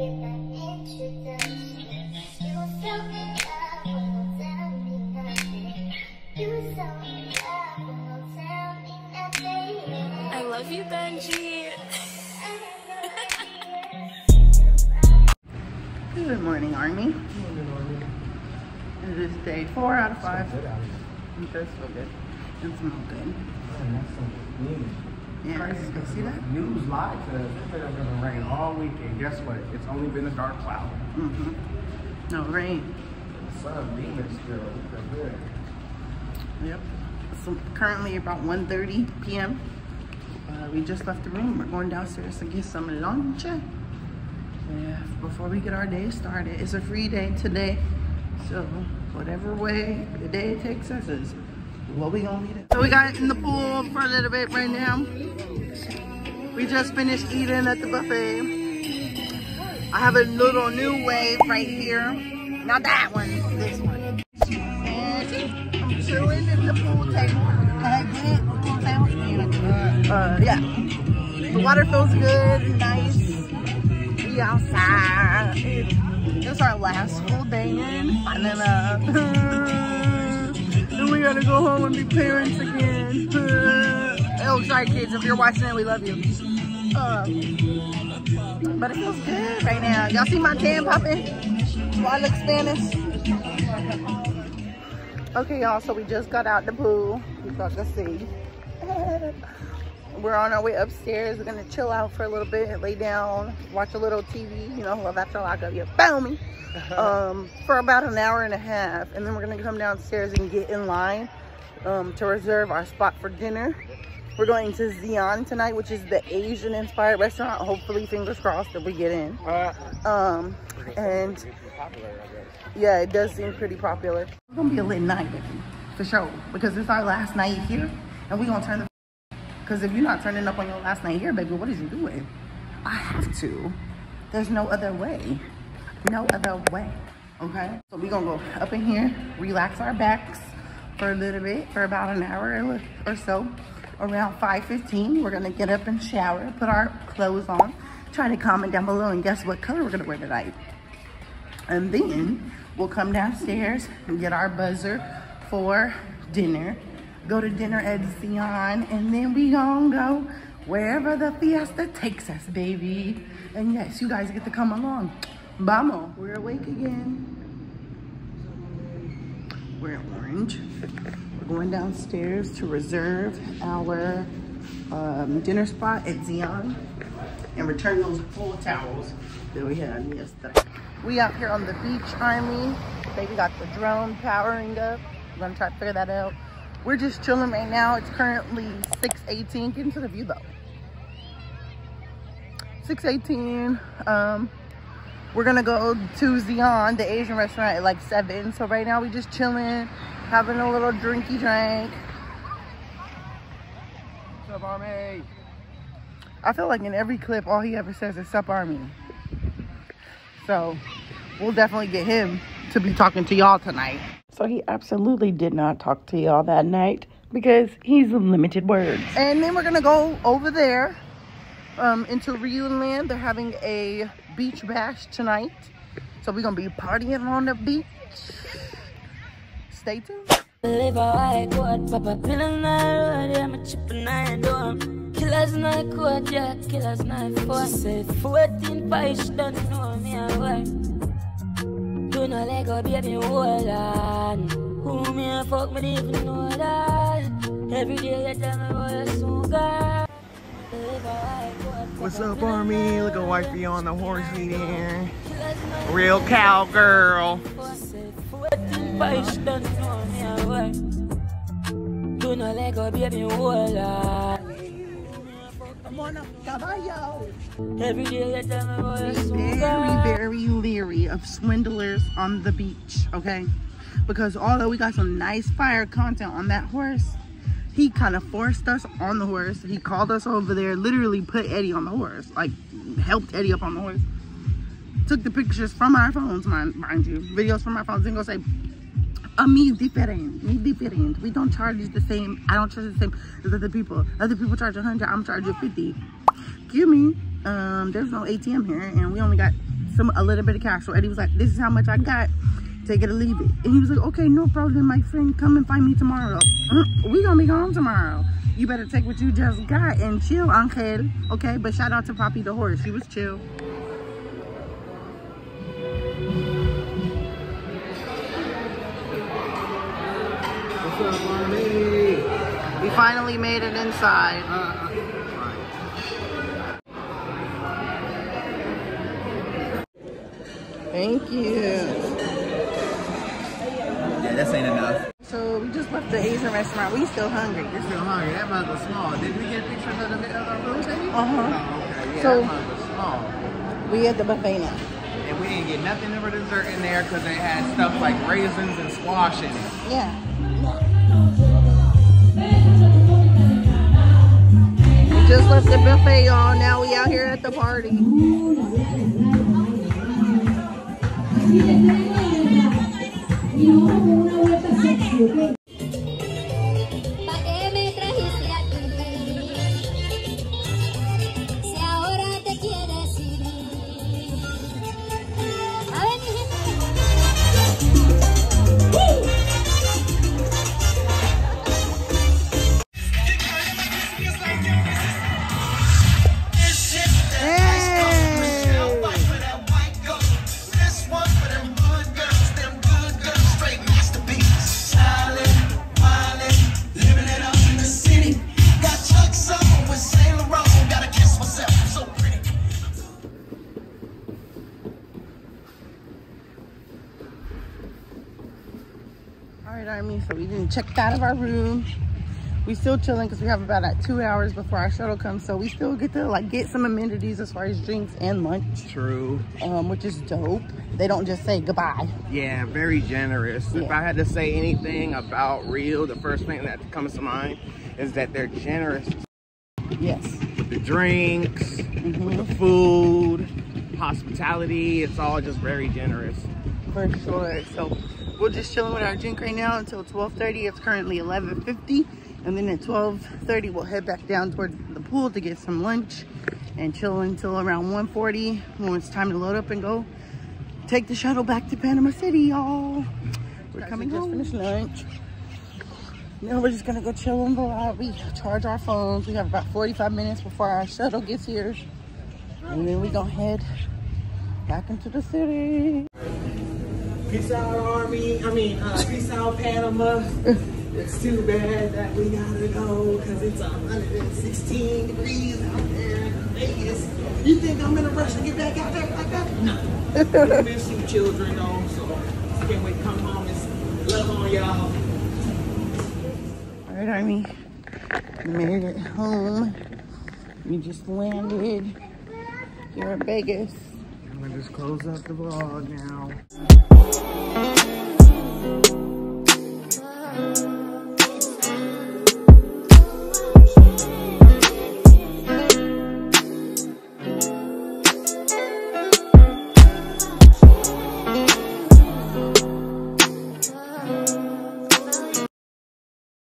I love you, Benji. Good morning, Army. It is day four out of five. It does feel good. It smells good. Yeah, you see that? News live says it's been gonna rain all week, and guess what? It's only been a dark cloud. Mm-hmm. No rain. The sun beaming still. Good. Yep. So currently about 1.30 p.m. Uh, we just left the room. We're going downstairs to get some lunch. Yeah, before we get our day started. It's a free day today. So whatever way the day takes us is what we gonna do. So we got in the pool for a little bit right now. We just finished eating at the buffet. I have a little new wave right here. Not that one, this one. And I'm chilling in the pool table. I it? Pool table? Uh, yeah. The water feels good, nice. We outside. Is our last full day in. We gotta go home and be parents again. oh, sorry kids, if you're watching it, we love you. Uh, but it feels good right now. Y'all see my tan popping? Do I look Spanish? Okay, y'all, so we just got out the pool. You guys can see. We're on our way upstairs. We're gonna chill out for a little bit, lay down, watch a little TV. You know, that's all I got. You found me. Um, for about an hour and a half, and then we're gonna come downstairs and get in line um, to reserve our spot for dinner. We're going to Zion tonight, which is the Asian-inspired restaurant. Hopefully, fingers crossed that we get in. Um, and yeah, it does seem pretty popular. It's gonna be a lit night, for sure, because it's our last night here, and we gonna turn the. Because if you're not turning up on your last night here, baby, what is you doing? I have to. There's no other way. No other way. Okay. So we're gonna go up in here, relax our backs for a little bit, for about an hour or so. Around 5:15, we're gonna get up and shower, put our clothes on, try to comment down below, and guess what color we're gonna wear tonight. And then we'll come downstairs and get our buzzer for dinner. Go to dinner at Zion, and then we gonna go wherever the fiesta takes us, baby. And yes, you guys get to come along. Vamos, we're awake again. We're orange. We're going downstairs to reserve our um, dinner spot at Zion and return those full towels that we had yesterday. We out here on the beach, Army. Baby got the drone powering up. We're gonna try to figure that out. We're just chilling right now. It's currently 6.18. Get into the view though. 6.18. Um, we're gonna go to Zion, the Asian restaurant at like 7. So right now we just chilling, having a little drinky drink. What's up, Army? I feel like in every clip, all he ever says is Sup Army. So we'll definitely get him to be talking to y'all tonight. So he absolutely did not talk to y'all that night because he's limited words. And then we're gonna go over there um, into Reunion Land. They're having a beach bash tonight. So we're gonna be partying on the beach. Stay tuned. Live a white coat, pop a pill in the road, yeah, my chip and I do Killers not court, yeah, killers not phone. Say 14 fish, don't know me, I work. Not let go, baby, hold on. Who me a fuck, me even know that. Every day you tell me what you're so good. Live a white coat, What's up, Army? Look at wifey on the horse here. Real cowgirl. Say 14 fish, don't know me, Do not let go, baby, hold on. I'm on a caballo. Every day you tell me what you're so very, very leery of swindlers on the beach, okay? Because although we got some nice fire content on that horse, he kind of forced us on the horse. He called us over there, literally put Eddie on the horse, like helped Eddie up on the horse. Took the pictures from our phones, mind, mind you, videos from our phones, and go say, a me different, me different. We don't charge the same. I don't charge the same as other people. Other people charge 100, I'm charging 50. Give me, um, there's no ATM here, and we only got some a little bit of cash. So Eddie was like, this is how much I got. Take it or leave it. And he was like, okay, no problem, my friend. Come and find me tomorrow. Uh, we gonna be home tomorrow. You better take what you just got and chill, Angel. Okay, but shout out to Poppy the horse. She was chill. Finally made it inside. Thank you. yeah, this ain't enough. So we just left the Asian restaurant. We still hungry. You're still hungry. That mug was small. Did we get pictures of the, of the room? Uh-huh. Oh, okay. Yeah, So- that was small. We at the buffet now. And we didn't get nothing of a dessert in there because they had stuff like raisins and squash in it. Yeah. We the buffet, y'all. Now we out here at the party. All right, Army. So we didn't check out of our room. We still chilling because we have about like two hours before our shuttle comes. So we still get to like get some amenities as far as drinks and lunch, True. um, which is dope. They don't just say goodbye. Yeah, very generous. If I had to say anything about Rio, the first thing that comes to mind is that they're generous. Yes. The drinks, Mhm. the food, hospitality, it's all just very generous. For sure. So we're just chilling with our drink right now until 12:30. It's currently 11:50, and then at 12:30 we'll head back down towards the pool to get some lunch and chill until around 1:40 when it's time to load up and go take the shuttle back to Panama City, y'all. We're coming home. just finished lunch. Now we're just gonna go chill in the lobby, charge our phones. We have about 45 minutes before our shuttle gets here, and then we gonna head back into the city. Peace out, Army. I mean, uh, peace out, Panama. it's too bad that we gotta go because it's 116 degrees out there in Vegas. You think I'm in a rush to get back out there like that? No. we miss you children, though, so can't wait to come home and love on y'all. All right, Army. We made it home. We just landed here in Vegas. I'm gonna just close up the vlog now.